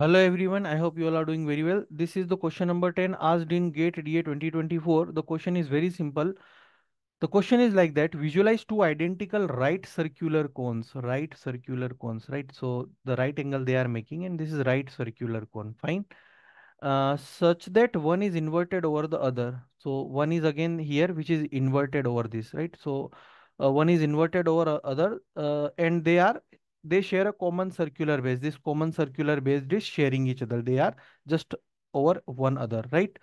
Hello everyone, I hope you all are doing very well. This is the question number 10 asked in GATE DA 2024. The question is very simple. The question is like that, visualize two identical right circular cones, right circular cones, right? So the right angle they are making and this is right circular cone, fine. Uh, such that one is inverted over the other. So one is again here, which is inverted over this, right? So uh, one is inverted over other uh, and they are they share a common circular base. This common circular base is sharing each other. They are just over one other, right?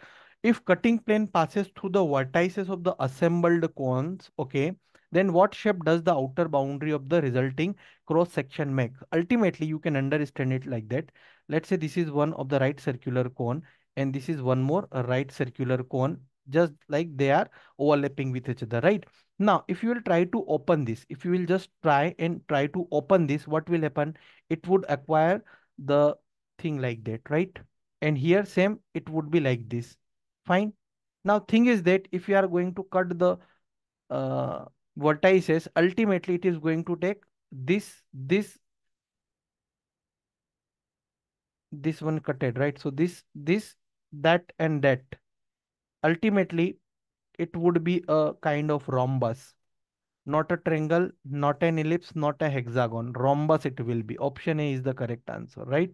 If cutting plane passes through the vertices of the assembled cones, okay, then what shape does the outer boundary of the resulting cross section make? Ultimately, you can understand it like that. Let's say this is one of the right circular cone and this is one more right circular cone, just like they are overlapping with each other, right? Now, if you will try to open this, if you will just try and try to open this, what will happen? It would acquire the thing like that, right? And here same, it would be like this. Fine. Now, thing is that if you are going to cut the uh, vertices, ultimately it is going to take this, this, this one cutted, right? So this, this, that, and that. Ultimately, it would be a kind of rhombus not a triangle, not an ellipse, not a hexagon. Rhombus it will be. Option A is the correct answer, right?